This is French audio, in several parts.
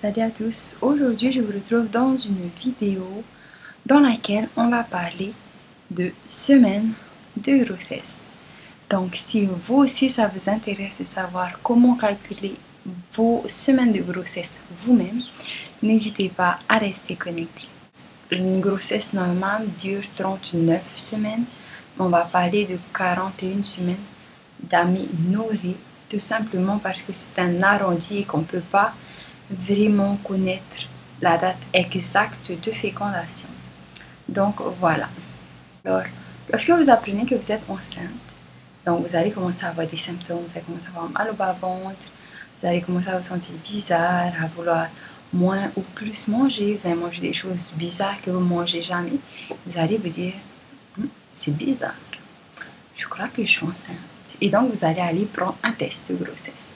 Salut à tous, aujourd'hui je vous retrouve dans une vidéo dans laquelle on va parler de semaines de grossesse. Donc si vous aussi ça vous intéresse de savoir comment calculer vos semaines de grossesse vous-même, n'hésitez pas à rester connecté. Une grossesse normale dure 39 semaines, on va parler de 41 semaines d'amis nourris tout simplement parce que c'est un arrondi et qu'on ne peut pas vraiment connaître la date exacte de fécondation. Donc voilà. Alors, lorsque vous apprenez que vous êtes enceinte, donc vous allez commencer à avoir des symptômes, vous allez commencer à avoir mal au bas-ventre, vous allez commencer à vous sentir bizarre, à vouloir moins ou plus manger, vous allez manger des choses bizarres que vous ne mangez jamais, vous allez vous dire, hum, c'est bizarre, je crois que je suis enceinte. Et donc, vous allez aller prendre un test de grossesse.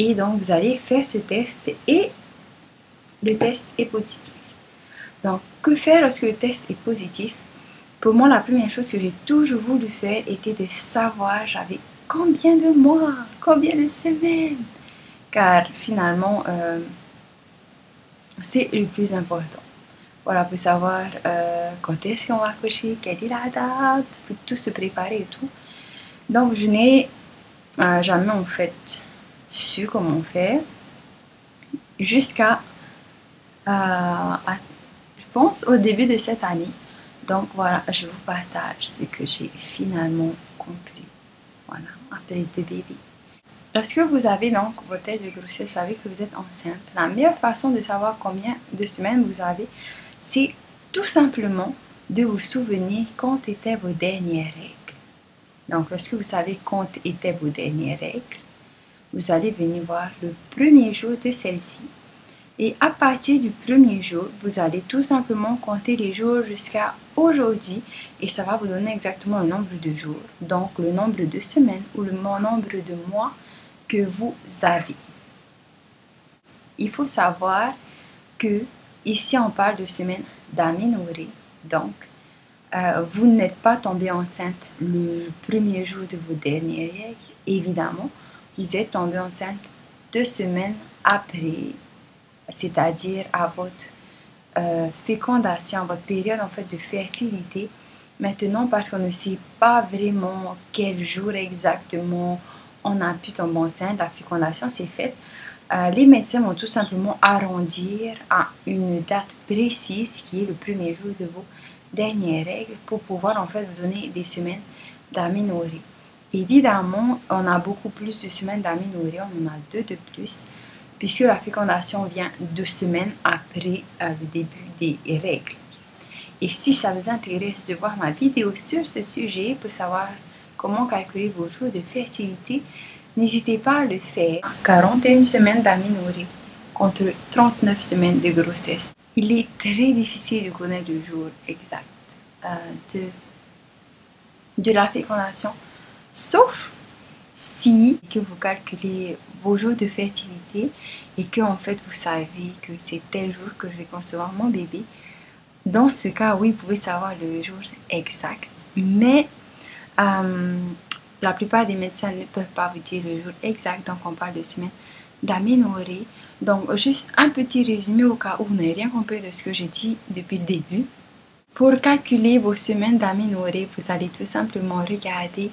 Et donc, vous allez faire ce test et le test est positif. Donc, que faire lorsque le test est positif? Pour moi, la première chose que j'ai toujours voulu faire était de savoir j'avais combien de mois, combien de semaines? Car finalement, euh, c'est le plus important. Voilà, pour savoir euh, quand est-ce qu'on va accoucher, quelle est la date, pour tout se préparer et tout. Donc, je n'ai euh, jamais en fait su comment faire jusqu'à, euh, je pense, au début de cette année. Donc voilà, je vous partage ce que j'ai finalement compris. Voilà, après deux bébés. Lorsque vous avez donc votre test de grossesse, vous savez que vous êtes enceinte. La meilleure façon de savoir combien de semaines vous avez, c'est tout simplement de vous souvenir quand étaient vos dernières règles. Donc, lorsque vous savez quand étaient vos dernières règles, vous allez venir voir le premier jour de celle-ci. Et à partir du premier jour, vous allez tout simplement compter les jours jusqu'à aujourd'hui et ça va vous donner exactement le nombre de jours, donc le nombre de semaines ou le nombre de mois que vous avez. Il faut savoir que ici on parle de semaines d'aménorrhée, donc euh, vous n'êtes pas tombé enceinte le premier jour de vos dernières règles, évidemment, vous êtes tombé enceinte deux semaines après, c'est-à-dire à votre euh, fécondation, votre période en fait de fertilité. Maintenant, parce qu'on ne sait pas vraiment quel jour exactement on a pu tomber enceinte, la fécondation s'est faite, euh, les médecins vont tout simplement arrondir à une date précise qui est le premier jour de vos dernière règle pour pouvoir en fait vous donner des semaines d'aménorrhée. Évidemment, on a beaucoup plus de semaines d'aménorrhée, on en a deux de plus, puisque la fécondation vient deux semaines après euh, le début des règles. Et si ça vous intéresse de voir ma vidéo sur ce sujet pour savoir comment calculer vos jours de fertilité, n'hésitez pas à le faire. 41 semaines d'aménorrhée contre 39 semaines de grossesse il est très difficile de connaître le jour exact euh, de, de la fécondation, sauf si que vous calculez vos jours de fertilité et que en fait vous savez que c'est tel jour que je vais concevoir mon bébé. Dans ce cas, oui, vous pouvez savoir le jour exact, mais euh, la plupart des médecins ne peuvent pas vous dire le jour exact, donc on parle de semaine d'aménorrhée. Donc, juste un petit résumé au cas où vous n'avez rien compris de ce que j'ai dit depuis le début. Pour calculer vos semaines d'aménorrhée, vous allez tout simplement regarder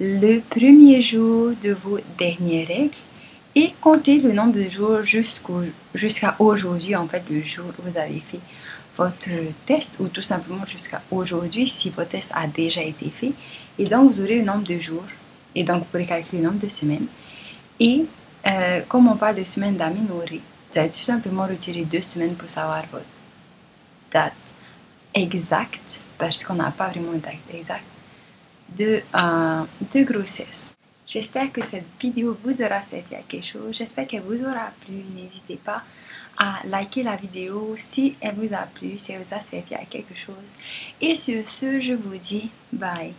le premier jour de vos dernières règles et compter le nombre de jours jusqu'à aujourd'hui, en fait, le jour où vous avez fait votre test ou tout simplement jusqu'à aujourd'hui si votre test a déjà été fait. Et donc, vous aurez le nombre de jours et donc vous pourrez calculer le nombre de semaines. Et euh, comme on parle de semaines d'aménorrhée, vous allez tout simplement retirer deux semaines pour savoir votre date exacte, parce qu'on n'a pas vraiment de date exacte, de, euh, de grossesse. J'espère que cette vidéo vous aura servi à quelque chose. J'espère qu'elle vous aura plu. N'hésitez pas à liker la vidéo si elle vous a plu, si elle vous a servi à quelque chose. Et sur ce, je vous dis bye.